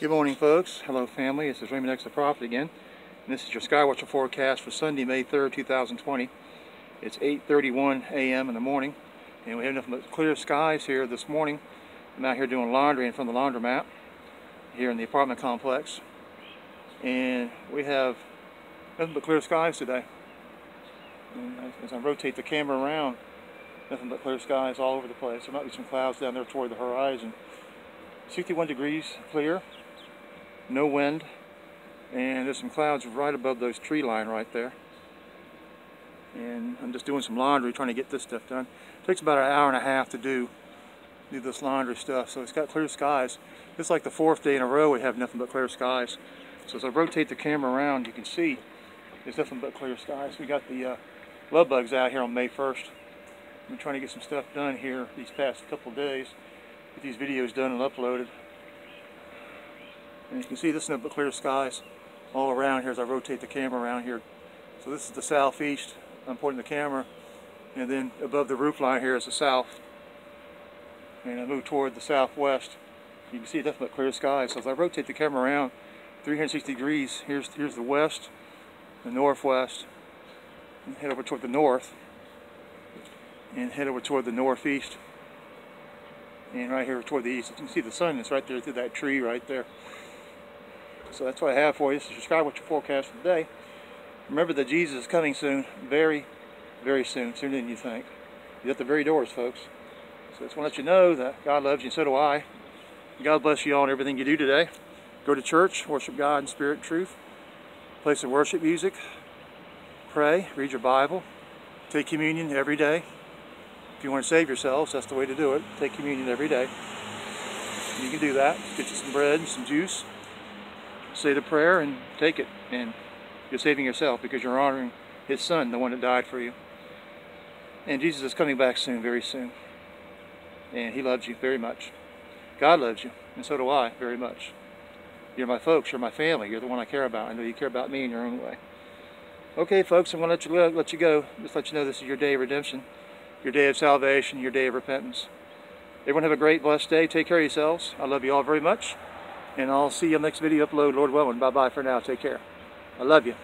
Good morning folks. Hello family. This is ReimondX the Prophet again. And this is your Skywatcher forecast for Sunday, May 3rd, 2020. It's 8.31 a.m. in the morning. And we have nothing but clear skies here this morning. I'm out here doing laundry in front of the laundromat here in the apartment complex. And we have nothing but clear skies today. And as I rotate the camera around, nothing but clear skies all over the place. There might be some clouds down there toward the horizon. 61 degrees clear no wind, and there's some clouds right above those tree line right there. And I'm just doing some laundry, trying to get this stuff done. It takes about an hour and a half to do do this laundry stuff, so it's got clear skies. It's like the fourth day in a row we have nothing but clear skies. So as I rotate the camera around, you can see there's nothing but clear skies. We got the uh, love bugs out here on May 1st. I'm trying to get some stuff done here these past couple days. Get these videos done and uploaded. And you can see this is but clear skies all around here as I rotate the camera around here. So this is the southeast. I'm pointing the camera. And then above the roof line here is the south. And I move toward the southwest. You can see but clear skies. So as I rotate the camera around 360 degrees, here's, here's the west, the northwest, and head over toward the north. And head over toward the northeast. And right here toward the east. You can see the sun is right there through that tree right there. So that's what I have for you. So subscribe with your forecast for today. Remember that Jesus is coming soon, very, very soon, sooner than you think. He's at the very doors, folks. So I just want to let you know that God loves you, and so do I. God bless you all and everything you do today. Go to church, worship God in spirit and truth, play some worship music, pray, read your Bible, take communion every day. If you want to save yourselves, that's the way to do it. Take communion every day. You can do that. Get you some bread and some juice say the prayer and take it. And you're saving yourself because you're honoring his son, the one that died for you. And Jesus is coming back soon, very soon. And he loves you very much. God loves you, and so do I very much. You're my folks, you're my family, you're the one I care about. I know you care about me in your own way. Okay, folks, I'm going to let you, let you go. Just let you know this is your day of redemption, your day of salvation, your day of repentance. Everyone have a great, blessed day. Take care of yourselves. I love you all very much. And I'll see you next video upload, Lord willing. Bye-bye for now. Take care. I love you.